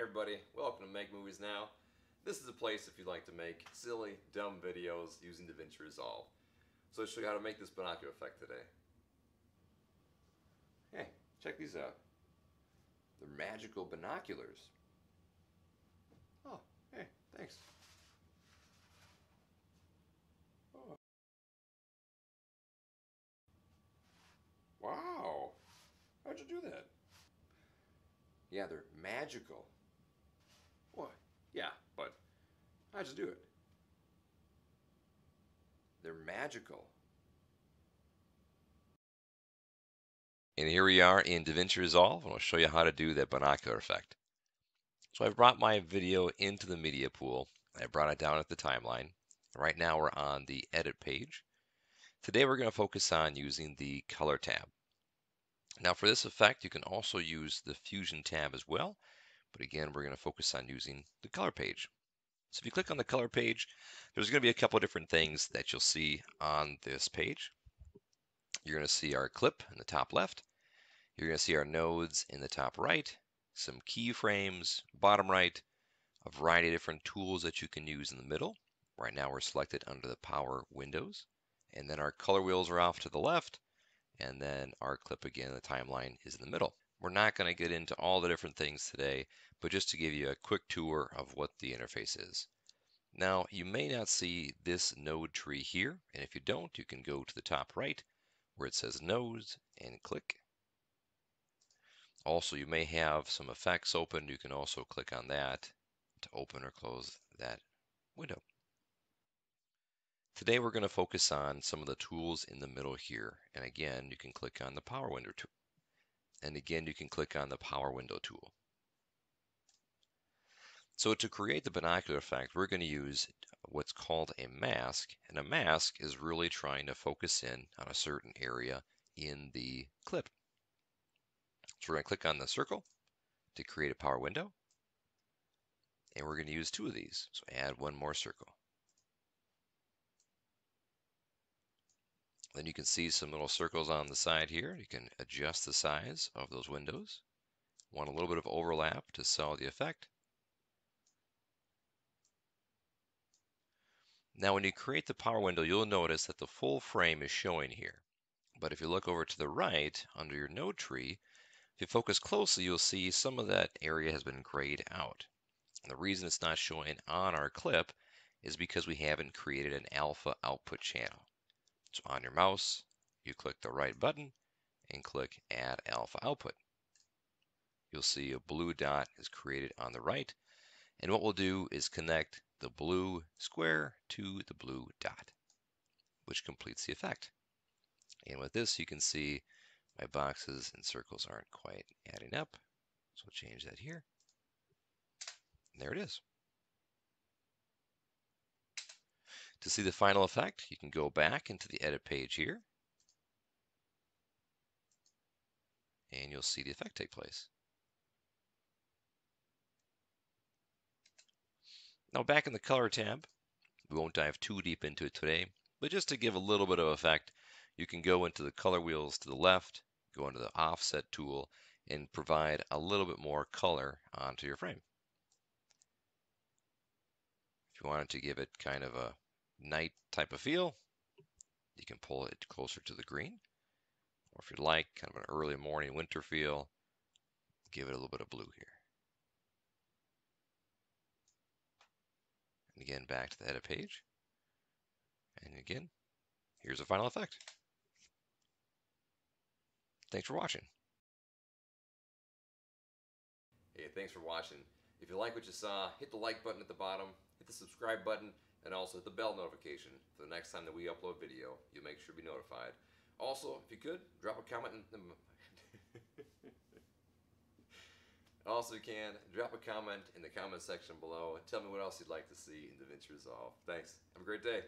everybody, welcome to Make Movies Now. This is a place if you'd like to make silly, dumb videos using DaVinci Resolve. So let's show you how to make this binocular effect today. Hey, check these out. They're magical binoculars. Oh, hey, thanks. Oh. Wow, how'd you do that? Yeah, they're magical. What? Yeah, but I just do it? They're magical. And here we are in DaVinci Resolve, and I'll show you how to do that binocular effect. So I've brought my video into the media pool. I brought it down at the timeline. Right now we're on the edit page. Today we're going to focus on using the color tab. Now for this effect, you can also use the Fusion tab as well, but again, we're going to focus on using the color page. So if you click on the color page, there's going to be a couple different things that you'll see on this page. You're going to see our clip in the top left. You're going to see our nodes in the top right, some keyframes, bottom right, a variety of different tools that you can use in the middle. Right now we're selected under the power windows. And then our color wheels are off to the left and then our clip again, the timeline is in the middle. We're not going to get into all the different things today, but just to give you a quick tour of what the interface is. Now, you may not see this node tree here, and if you don't, you can go to the top right where it says nodes and click. Also, you may have some effects open. You can also click on that to open or close that window. Today we're going to focus on some of the tools in the middle here. And again, you can click on the Power Window tool. And again, you can click on the Power Window tool. So to create the binocular effect, we're going to use what's called a mask. And a mask is really trying to focus in on a certain area in the clip. So we're going to click on the circle to create a power window. And we're going to use two of these. So add one more circle. Then you can see some little circles on the side here. You can adjust the size of those windows. Want a little bit of overlap to sell the effect. Now when you create the power window, you'll notice that the full frame is showing here. But if you look over to the right, under your node tree, if you focus closely, you'll see some of that area has been grayed out. And the reason it's not showing on our clip is because we haven't created an alpha output channel. On your mouse, you click the right button and click Add Alpha Output. You'll see a blue dot is created on the right. And what we'll do is connect the blue square to the blue dot, which completes the effect. And with this, you can see my boxes and circles aren't quite adding up. So we'll change that here. And there it is. To see the final effect, you can go back into the edit page here. And you'll see the effect take place. Now back in the color tab, we won't dive too deep into it today, but just to give a little bit of effect, you can go into the color wheels to the left, go into the offset tool, and provide a little bit more color onto your frame. If you wanted to give it kind of a night type of feel, you can pull it closer to the green. Or if you'd like, kind of an early morning winter feel, give it a little bit of blue here. And again, back to the edit page. And again, here's the final effect. Thanks for watching. Hey, thanks for watching. If you like what you saw, hit the like button at the bottom, hit the subscribe button, and also hit the bell notification for the next time that we upload video. You'll make sure to be notified. Also, if you could, drop a comment in the Also, you can drop a comment in the comment section below tell me what else you'd like to see in DaVinci Resolve. Thanks. Have a great day.